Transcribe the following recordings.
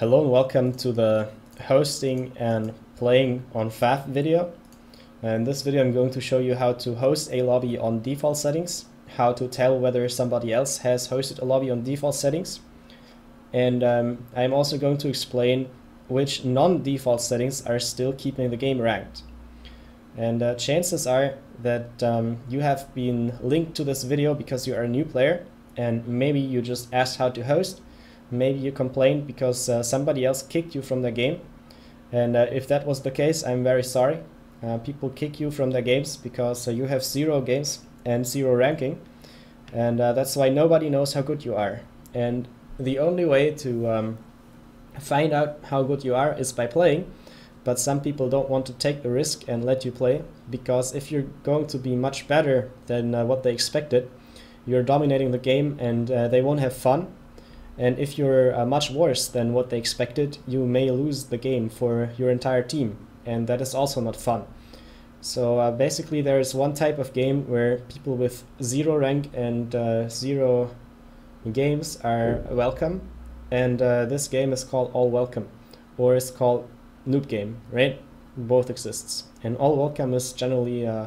Hello and welcome to the hosting and playing on FAF video. In this video I'm going to show you how to host a lobby on default settings, how to tell whether somebody else has hosted a lobby on default settings, and um, I'm also going to explain which non-default settings are still keeping the game ranked. And uh, chances are that um, you have been linked to this video because you are a new player and maybe you just asked how to host, maybe you complained because uh, somebody else kicked you from the game. And uh, if that was the case, I'm very sorry. Uh, people kick you from the games because uh, you have zero games and zero ranking. And uh, that's why nobody knows how good you are. And the only way to um, find out how good you are is by playing but some people don't want to take the risk and let you play because if you're going to be much better than uh, what they expected you're dominating the game and they won't have fun and if you're uh, much worse than what they expected you may lose the game for your entire team and that is also not fun so uh, basically there is one type of game where people with zero rank and uh, zero games are welcome and uh, this game is called all welcome or it's called noob game, right? Both exists. And all welcome is generally uh,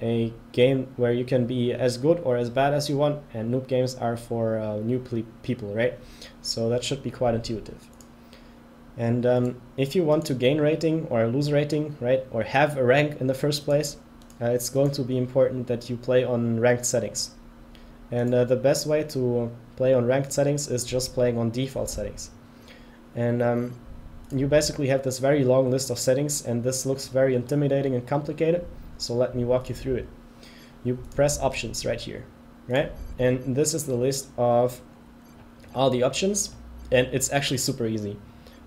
a game where you can be as good or as bad as you want, and noob games are for uh, new people, right? So that should be quite intuitive. And um, if you want to gain rating or lose rating, right, or have a rank in the first place, uh, it's going to be important that you play on ranked settings. And uh, the best way to play on ranked settings is just playing on default settings. And um, you basically have this very long list of settings and this looks very intimidating and complicated. So let me walk you through it. You press options right here, right? And this is the list of all the options and it's actually super easy.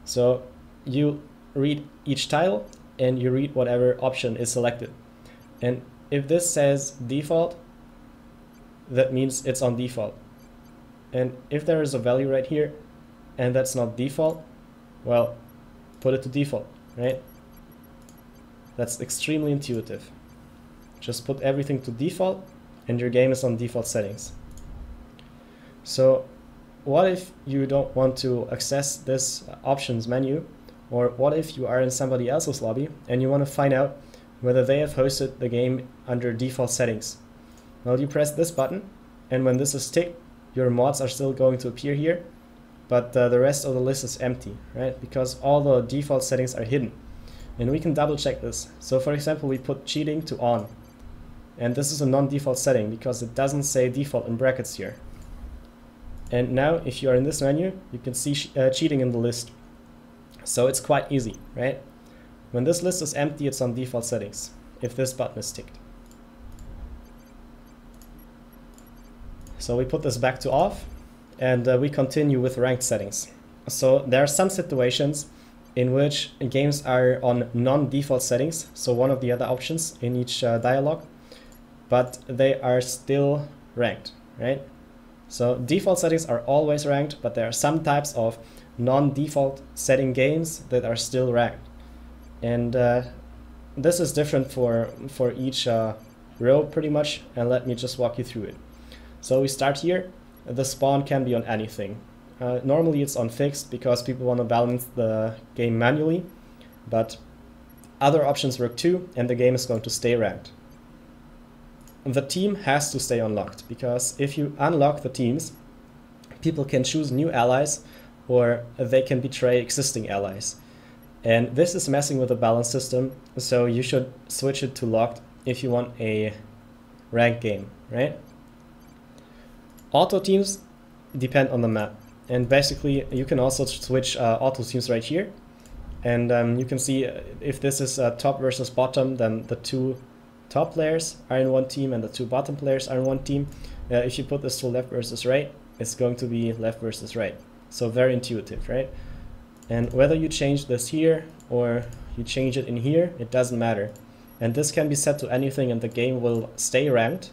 So you read each tile and you read whatever option is selected. And if this says default, that means it's on default. And if there is a value right here and that's not default, well, put it to default, right? That's extremely intuitive. Just put everything to default and your game is on default settings. So what if you don't want to access this options menu or what if you are in somebody else's lobby and you want to find out whether they have hosted the game under default settings? Well, you press this button and when this is ticked, your mods are still going to appear here but uh, the rest of the list is empty, right? Because all the default settings are hidden. And we can double check this. So for example, we put cheating to on. And this is a non-default setting because it doesn't say default in brackets here. And now if you are in this menu, you can see uh, cheating in the list. So it's quite easy, right? When this list is empty, it's on default settings, if this button is ticked. So we put this back to off, and uh, we continue with ranked settings. So there are some situations in which games are on non-default settings, so one of the other options in each uh, dialog, but they are still ranked, right? So default settings are always ranked, but there are some types of non-default setting games that are still ranked. And uh, this is different for, for each uh, row pretty much, and let me just walk you through it. So we start here, the spawn can be on anything. Uh, normally it's on fixed because people want to balance the game manually, but other options work too, and the game is going to stay ranked. The team has to stay unlocked, because if you unlock the teams, people can choose new allies, or they can betray existing allies. And this is messing with the balance system, so you should switch it to locked if you want a ranked game, right? Auto teams depend on the map. And basically, you can also switch uh, auto teams right here. And um, you can see uh, if this is uh, top versus bottom, then the two top players are in one team and the two bottom players are in one team. Uh, if you put this to left versus right, it's going to be left versus right. So very intuitive, right? And whether you change this here or you change it in here, it doesn't matter. And this can be set to anything and the game will stay ranked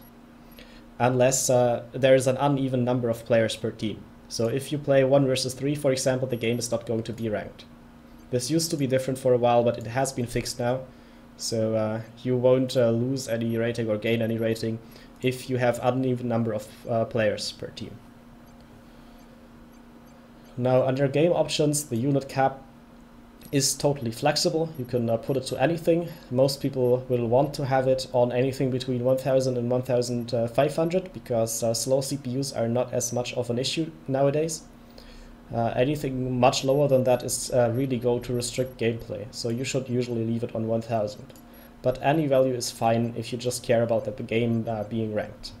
unless uh, there is an uneven number of players per team. So if you play 1 versus 3, for example, the game is not going to be ranked. This used to be different for a while, but it has been fixed now. So uh, you won't uh, lose any rating or gain any rating if you have uneven number of uh, players per team. Now under game options, the unit cap is totally flexible. You can uh, put it to anything. Most people will want to have it on anything between 1000 and 1500 because uh, slow CPUs are not as much of an issue nowadays. Uh, anything much lower than that is uh, really go to restrict gameplay, so you should usually leave it on 1000. But any value is fine if you just care about the game uh, being ranked.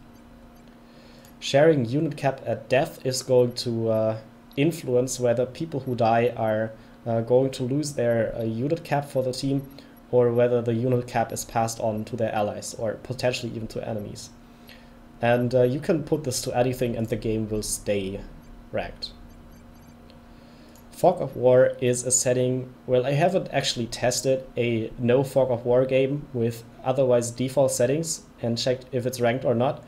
Sharing unit cap at death is going to uh, influence whether people who die are uh, going to lose their unit cap for the team or whether the unit cap is passed on to their allies or potentially even to enemies. And you can put this to anything and the game will stay ranked. Fog of War is a setting, well, I haven't actually tested a no Fog of War game with otherwise default settings and checked if it's ranked or not.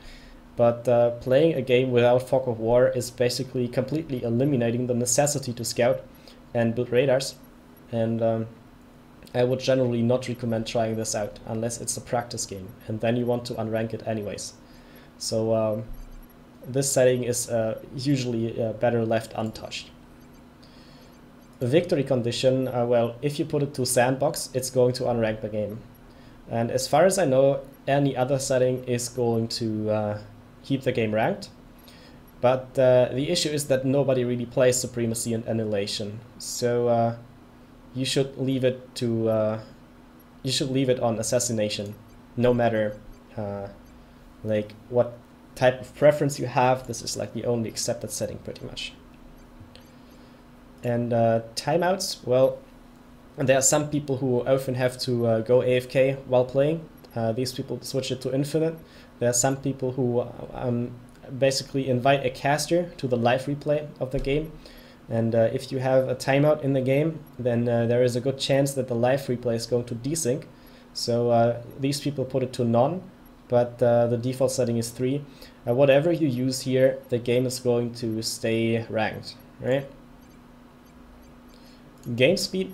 But uh, playing a game without Fog of War is basically completely eliminating the necessity to scout and build radars. And um, I would generally not recommend trying this out unless it's a practice game, and then you want to unrank it anyways. So um, this setting is uh, usually uh, better left untouched. Victory condition, uh, well, if you put it to sandbox, it's going to unrank the game. And as far as I know, any other setting is going to uh, keep the game ranked. But uh, the issue is that nobody really plays Supremacy and Annihilation. So uh, you should leave it to uh, you should leave it on Assassination, no matter uh, like what type of preference you have. This is like the only accepted setting, pretty much. And uh, timeouts, well, there are some people who often have to uh, go AFK while playing. these people switch it to infinite. There are some people who um, basically invite a caster to the live replay of the game. And uh, if you have a timeout in the game, then uh, there is a good chance that the live replay is going to desync. So uh, these people put it to none, but uh, the default setting is 3. Uh, whatever you use here, the game is going to stay ranked, right? Game speed.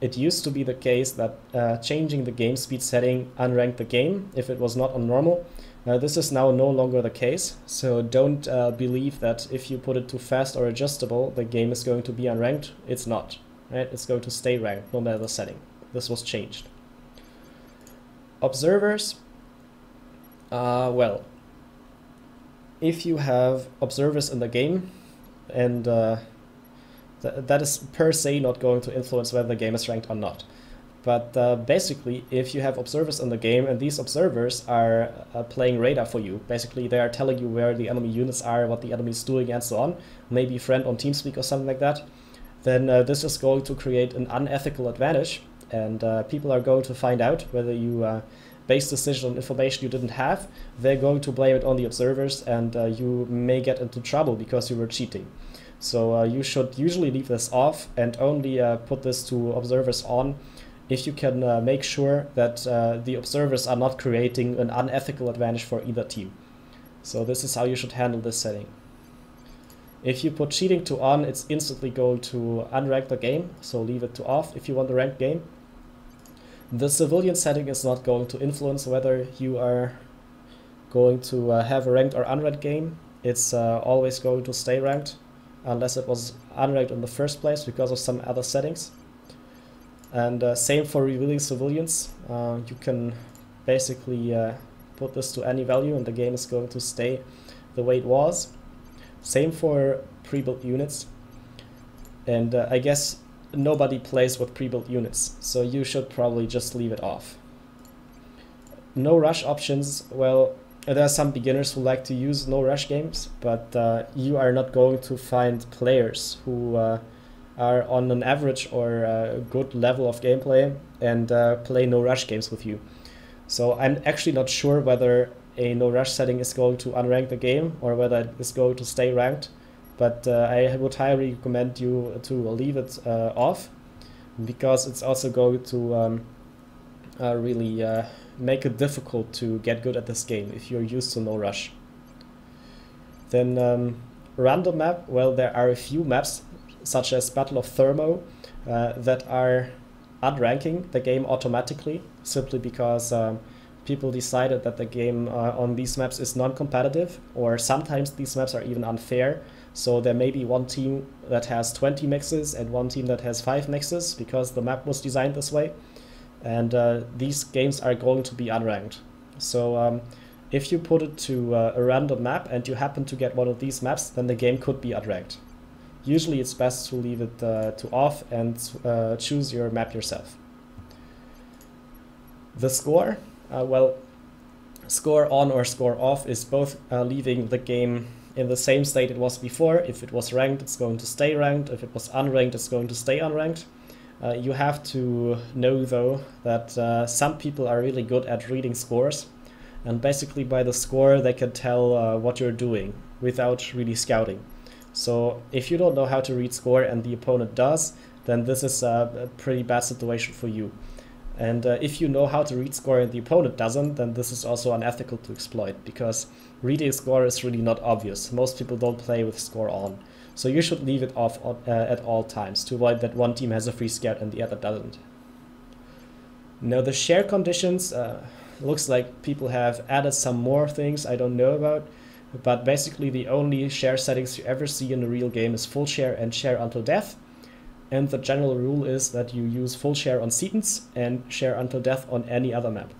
It used to be the case that uh, changing the game speed setting unranked the game if it was not on normal. Uh, this is now no longer the case, so don't uh, believe that if you put it to fast or adjustable, the game is going to be unranked. It's not. Right? It's going to stay ranked no matter the setting. This was changed. Observers. Uh, well, if you have observers in the game, and uh, th that is per se not going to influence whether the game is ranked or not. But uh, basically, if you have observers in the game and these observers are uh, playing radar for you, basically they are telling you where the enemy units are, what the enemy is doing, and so on, maybe friend on TeamSpeak or something like that, then uh, this is going to create an unethical advantage, and uh, people are going to find out whether you uh, base decision on information you didn't have. They're going to blame it on the observers, and uh, you may get into trouble because you were cheating. So you should usually leave this off and only put this to observers on if you can uh, make sure that uh, the observers are not creating an unethical advantage for either team. So this is how you should handle this setting. If you put cheating to on, it's instantly going to unrank the game, so leave it to off if you want a ranked game. The civilian setting is not going to influence whether you are going to uh, have a ranked or unranked game. It's uh, always going to stay ranked, unless it was unranked in the first place because of some other settings. And uh, same for revealing civilians. Uh, you can basically uh, put this to any value and the game is going to stay the way it was. Same for pre-built units. And uh, I guess nobody plays with pre-built units, so you should probably just leave it off. No rush options, well, there are some beginners who like to use no rush games, but uh, you are not going to find players who uh, are on an average or a good level of gameplay and uh, play no rush games with you. So I'm actually not sure whether a no rush setting is going to unrank the game or whether it is going to stay ranked. But uh, I would highly recommend you to leave it uh, off because it's also going to um, uh, really uh, make it difficult to get good at this game if you're used to no rush. Then um, random map, well there are a few maps such as Battle of Thermo, uh, that are unranking the game automatically simply because um, people decided that the game uh, on these maps is non-competitive or sometimes these maps are even unfair So there may be one team that has 20 mexes and one team that has 5 mexes because the map was designed this way. And uh, these games are going to be unranked. So um, if you put it to uh, a random map and you happen to get one of these maps, then the game could be unranked. Usually it's best to leave it uh, to off and uh, choose your map yourself. The score, uh, well, score on or score off is both uh, leaving the game in the same state it was before. If it was ranked, it's going to stay ranked. If it was unranked, it's going to stay unranked. Uh, you have to know, though, that uh, some people are really good at reading scores. And basically, by the score, they can tell uh, what you're doing without really scouting. So, if you don't know how to read score and the opponent does, then this is a pretty bad situation for you. And uh, if you know how to read score and the opponent doesn't, then this is also unethical to exploit because reading score is really not obvious. Most people don't play with score on. So you should leave it off uh, at all times to avoid that one team has a free scout and the other doesn't. Now the share conditions, uh, looks like people have added some more things I don't know about, but basically the only share settings you ever see in a real game is full share and share until death and the general rule is that you use full share on Setons and share until death on any other map.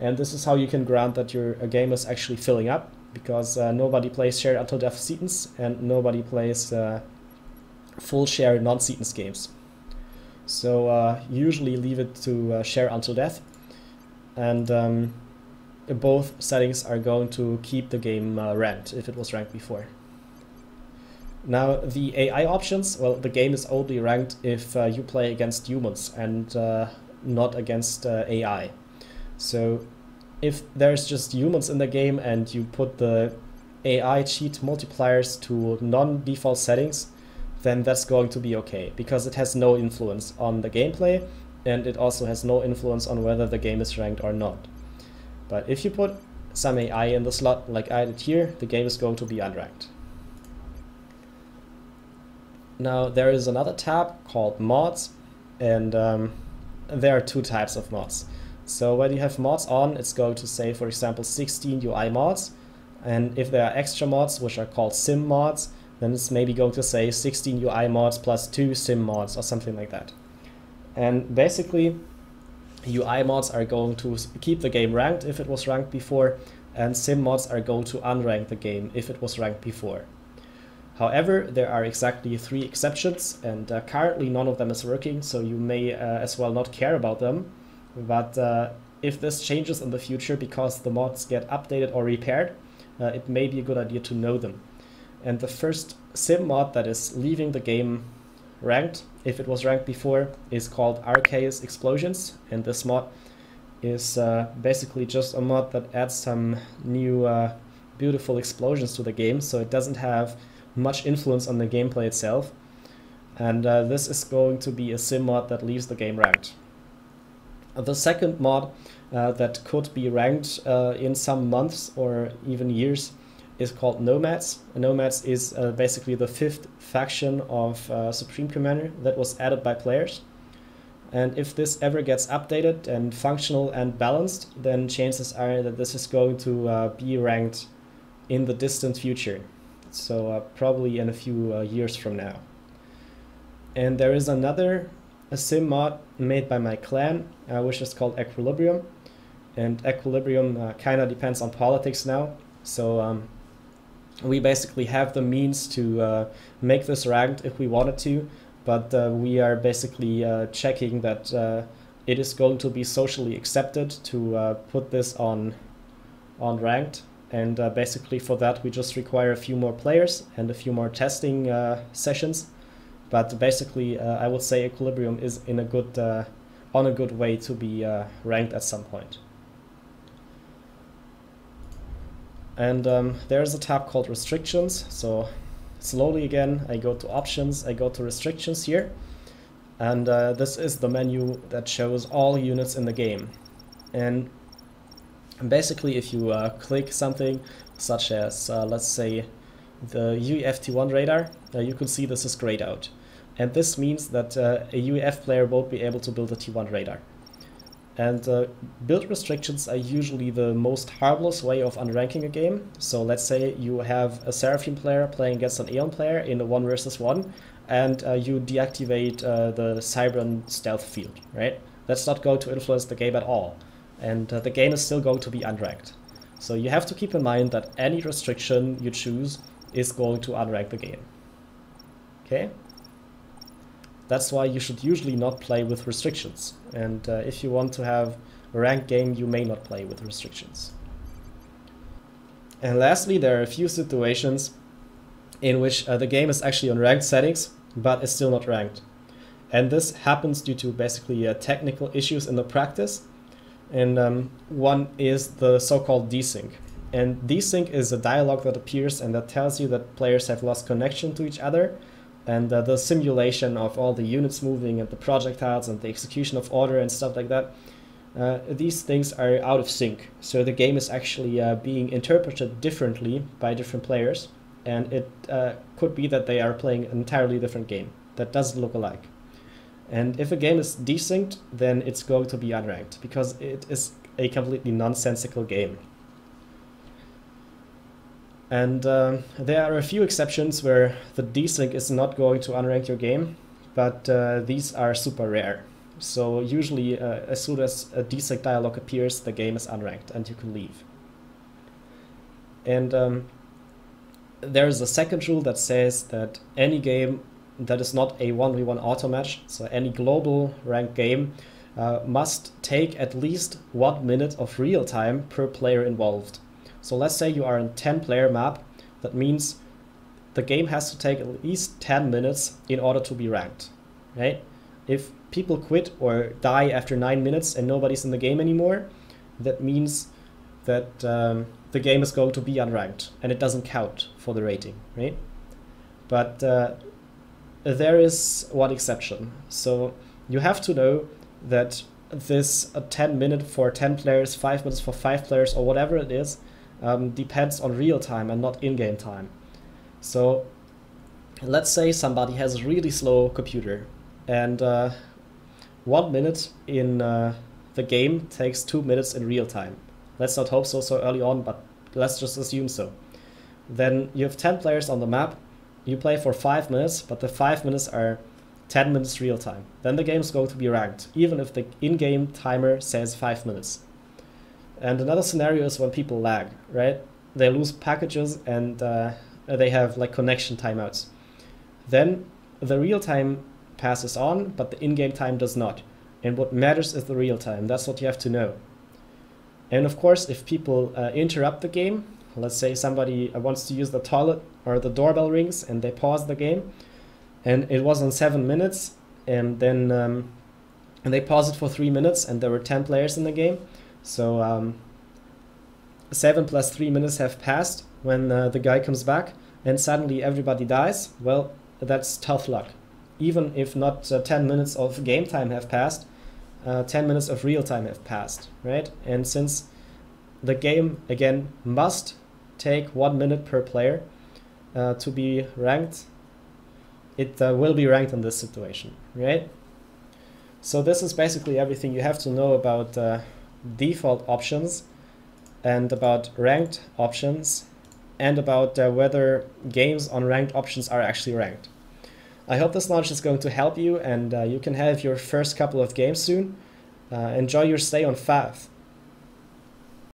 And this is how you can grant that your game is actually filling up, because uh, nobody plays share until death Setons and nobody plays uh, full share non-Setons games. So uh, usually leave it to uh, share until death, and um, both settings are going to keep the game uh, ranked if it was ranked before. Now, the AI options, well, the game is only ranked if uh, you play against humans and not against AI. So, if there's just humans in the game and you put the AI cheat multipliers to non default settings, then that's going to be okay because it has no influence on the gameplay and it also has no influence on whether the game is ranked or not. But if you put some AI in the slot like I did here, the game is going to be unranked. Now there is another tab called mods and um, there are two types of mods. So when you have mods on, it's going to say, for example, 16 UI mods. And if there are extra mods, which are called sim mods, then it's maybe going to say 16 UI mods plus two sim mods or something like that. And basically, UI mods are going to keep the game ranked if it was ranked before, and sim mods are going to unrank the game if it was ranked before. However, there are exactly three exceptions, and uh, currently none of them is working, so you may uh, as well not care about them. But uh, if this changes in the future because the mods get updated or repaired, uh, it may be a good idea to know them. And the first sim mod that is leaving the game ranked, if it was ranked before, is called RK's Explosions, and this mod is uh, basically just a mod that adds some new uh, beautiful explosions to the game, so it doesn't have much influence on the gameplay itself. And uh, this is going to be a sim mod that leaves the game ranked. The second mod uh, that could be ranked uh, in some months or even years is called Nomads. Nomads is uh, basically the fifth faction of uh, Supreme Commander that was added by players. And if this ever gets updated and functional and balanced, then chances are that this is going to uh, be ranked in the distant future so uh, probably in a few years from now. And there is another a sim mod made by my clan, uh, which is called Equilibrium. And Equilibrium uh, kind of depends on politics now. So um, we basically have the means to uh, make this ranked if we wanted to, but uh, we are basically checking that it is going to be socially accepted to put this on on ranked and uh, basically for that, we just require a few more players and a few more testing uh, sessions. But basically, uh, I would say Equilibrium is in a good, uh, on a good way to be uh, ranked at some point. And um, there's a tab called restrictions. So slowly again, I go to options, I go to restrictions here. And uh, this is the menu that shows all units in the game. And basically, if you uh, click something such as, uh, let's say, the UEF T1 radar, you can see this is grayed out. And this means that uh, a UEF player won't be able to build a T1 radar. And uh, build restrictions are usually the most harmless way of unranking a game. So let's say you have a Seraphim player playing against an Aeon player in a 1 versus 1, and uh, you deactivate uh, the Cybran stealth field, right? That's not going to influence the game at all. And uh, the game is still going to be unranked. So you have to keep in mind that any restriction you choose is going to unrank the game. Okay? That's why you should usually not play with restrictions. And uh, if you want to have a ranked game, you may not play with restrictions. And lastly, there are a few situations in which uh, the game is actually on ranked settings, but is still not ranked. And this happens due to basically uh, technical issues in the practice. And um, one is the so-called desync. And desync is a dialog that appears and that tells you that players have lost connection to each other and uh, the simulation of all the units moving and the projectiles and the execution of order and stuff like that. Uh, these things are out of sync. So the game is actually uh, being interpreted differently by different players, and it uh, could be that they are playing an entirely different game that doesn't look alike. And if a game is desynced, then it's going to be unranked because it is a completely nonsensical game. And um, there are a few exceptions where the desync is not going to unrank your game, but uh, these are super rare. So usually uh, as soon as a desync dialog appears, the game is unranked and you can leave. And um, there's a second rule that says that any game that is not a 1v1 auto match, so any global ranked game, uh, must take at least one minute of real time per player involved. So let's say you are in 10 player map. That means the game has to take at least 10 minutes in order to be ranked, right? If people quit or die after 9 minutes and nobody's in the game anymore, that means that um, the game is going to be unranked and it doesn't count for the rating, right? But uh, there is one exception. So you have to know that this a 10 minute for 10 players, 5 minutes for 5 players, or whatever it is, um, depends on real time and not in-game time. So let's say somebody has a really slow computer and uh, one minute in uh, the game takes two minutes in real time. Let's not hope so so early on, but let's just assume so. Then you have 10 players on the map, you play for 5 minutes, but the 5 minutes are 10 minutes real time. Then the game is going to be ranked, even if the in-game timer says 5 minutes. And another scenario is when people lag, right? They lose packages and uh, they have like connection timeouts. Then the real time passes on, but the in-game time does not. And what matters is the real time. That's what you have to know. And of course, if people uh, interrupt the game, let's say somebody uh, wants to use the toilet or the doorbell rings and they pause the game, and it was on seven minutes, and then um, and they pause it for three minutes, and there were 10 players in the game so um, seven plus three minutes have passed when uh, the guy comes back, and suddenly everybody dies. Well, that's tough luck. Even if not uh, 10 minutes of game time have passed, uh, 10 minutes of real time have passed, right? And since the game, again, must take one minute per player uh, to be ranked, it uh, will be ranked in this situation, right? So this is basically everything you have to know about uh, default options and about ranked options and about uh, whether games on ranked options are actually ranked. I hope this launch is going to help you and uh, you can have your first couple of games soon. Uh, enjoy your stay on FAF.